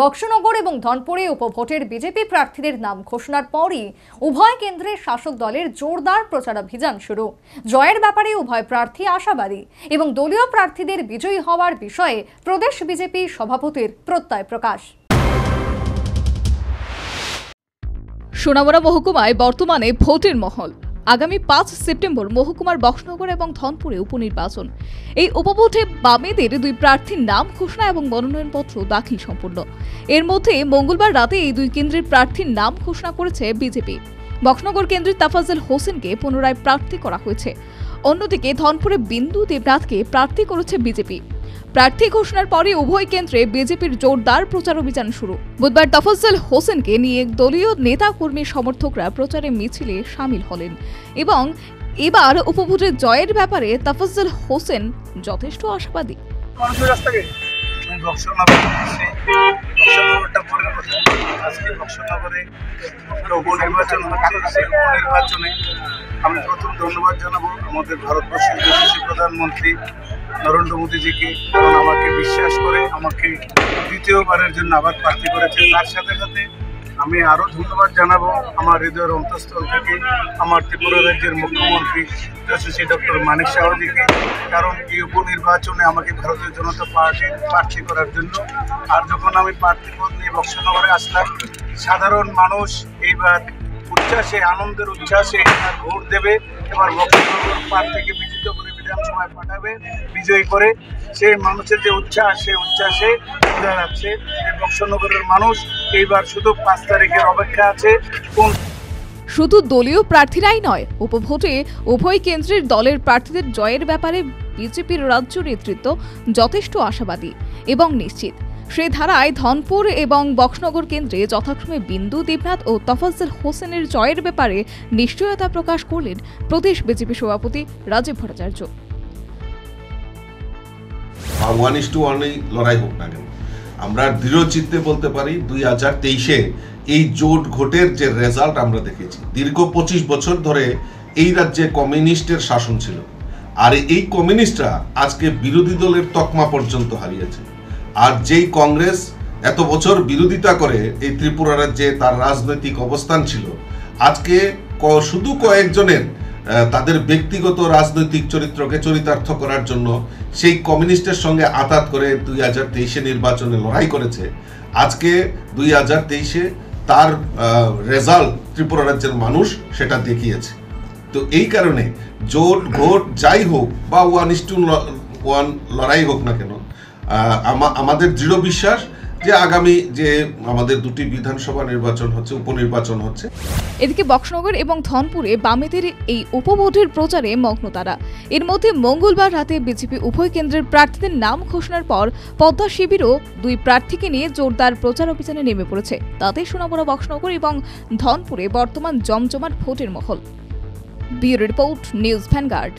বক্সনগর এবং ধনপুরে উপভোটের বিজেপি প্রার্থীদের নাম ঘোষণার পরই উভয় কেন্দ্রের শাসক দলের জোরদার প্রচারাভিযান শুরু। জয়ের ব্যাপারে উভয় প্রার্থী আশাবাদী এবং দলীয় প্রার্থীদের বিজয়ী হওয়ার বিষয়ে প্রদেশ বিজেপি সভাপতির প্রত্যয় প্রকাশ। সোনামুড়া মহকুমায় বর্তমানে ভোটের মহল। আগামী পাঁচ সেপ্টেম্বর মহকুমার বক্সনগর এবং ধনপুরে উপনির্বাচন। এই উপভোটে বামেদের দুই প্রার্থীর নাম, ঘোষণা এবং মনোনয়নপত্র দাখিল সম্পূর্ণ। এর মধ্যে মঙ্গলবার রাতে এই দুই কেন্দ্রের প্রার্থীর নাম ঘোষণা করেছে বিজেপি। বক্সনগর কেন্দ্রের তাফাজ্জল হোসেনকে পুনরায় প্রার্থী করা হয়েছে। অন্যদিকে ধনপুরে বিন্দু দেবনাথকে প্রার্থী করেছে বিজেপি। প্রার্থী ঘোষণার পরে উভয় কেন্দ্রে বিজেপির জোরদার প্রচার অভিযান শুরু। বুধবার তফজ্জল হোসেনকে নিয়ে দলীয় নেতা কর্মী সমর্থকরা প্রচারে মিছিলে সামিল হলেন এবং এবার উপভোটের জয়ের ব্যাপারে তফজ্জল হোসেন যথেষ্ট আশাবাদী। আমি প্রথম ধন্যবাদ জানাব আমাদের ভারতবর্ষের প্রধানমন্ত্রী নরেন্দ্র মোদীজিকে, কারণ আমাকে বিশ্বাস করে, আমাকে দ্বিতীয়বারের জন্য আবার প্রার্থী করেছে তার সাথে সাথে আমি আরও ধন্যবাদ জানাব আমার হৃদয়ের অন্তঃস্থল থেকে, আমার ত্রিপুরা রাজ্যের মুখ্যমন্ত্রী, যশস্বী ডক্টর মানিক সাহজিকে কারণ এই উপনির্বাচনে আমাকে ভারতীয় জনতা পার্টি প্রার্থী করার জন্য। আর যখন আমি প্রার্থী পদ নিয়ে বক্সনগরে আসলাম, সাধারণ মানুষ এইবার উচ্ছ্বাসে, আনন্দের উচ্ছ্বাসে ভোট দেবে। এবার বক্সনগর প্রার্থীকে বিজিত করে বিধানসভায় পাঠাবে, বিজয়ী করে। সেই মানুষের যে উচ্ছ্বাস উচ্ছ্বাসে বোঝা যাচ্ছে। বক্সনগরের মানুষ এইবার শুধু পাঁচ তারিখের অপেক্ষা আছে। কোন শুধু দলীয় প্রার্থীরাই নয়, উপভোটে উভয় কেন্দ্রের দলের প্রার্থীদের জয়ের ব্যাপারে বিজেপির রাজ্য নেতৃত্ব যথেষ্ট আশাবাদী এবং নিশ্চিত। সে ধারায় ধনপুর এবং বক্সনগর কেন্দ্রে যথাক্রমে বিন্দু দেবনাথ ও তফাজ্জল হোসেনের জয়ের ব্যাপারে নিশ্চয়তা প্রকাশ করলেন প্রদেশ বিজেপি সভাপতি রাজীব ভট্টাচার্য। আমরা দৃঢ় চিত্তে বলতে পারি দুই হাজার তেইশে এই জোট ঘোটের যে রেজাল্ট আমরা দেখেছি, দীর্ঘ পঁচিশ বছর ধরে এই রাজ্যে কমিউনিস্টের শাসন ছিল, আর এই কমিউনিস্টরা আজকে বিরোধী দলের তকমা পর্যন্ত হারিয়েছে। আর যেই কংগ্রেস এত বছর বিরোধিতা করে, এই ত্রিপুরা রাজ্যে তার রাজনৈতিক অবস্থান ছিল। আজকে শুধু কয়েকজনের তাদের ব্যক্তিগত রাজনৈতিক চরিত্রকে চরিতার্থ করার জন্য সেই কমিউনিস্টের সঙ্গে আতাত করে দুই হাজার তেইশে নির্বাচনে লড়াই করেছে। আজকে দুই হাজার তেইশে তার রেজাল্ট ত্রিপুরা রাজ্যের মানুষ সেটা দেখিয়েছে। তো এই কারণে জোট, ভোট যাই হোক বা ওয়ান ইস টু ওয়ান লড়াই হোক না কেন আমাদের দৃঢ় বিশ্বাস যে আগামী যে আমাদের দুটি বিধানসভা নির্বাচন হচ্ছে, উপনির্বাচন হচ্ছে। এদিকে বক্সনগর এবং ধনপুরে বামেদের এই উপভোটের প্রচারে মগ্ন তারা। এর মধ্যে মঙ্গলবার রাতে বিজেপি উভয় কেন্দ্রের প্রার্থীদের নাম ঘোষণার পর পদ্মা শিবিরও দুই প্রার্থীকে নিয়ে জোরদার প্রচার অভিযানে নেমে পড়েছে। তাতে সোনামুড়া বক্সনগর এবং ধনপুরে বর্তমান জমজমাট ভোটের মহল। Bureau report, news Vanguard.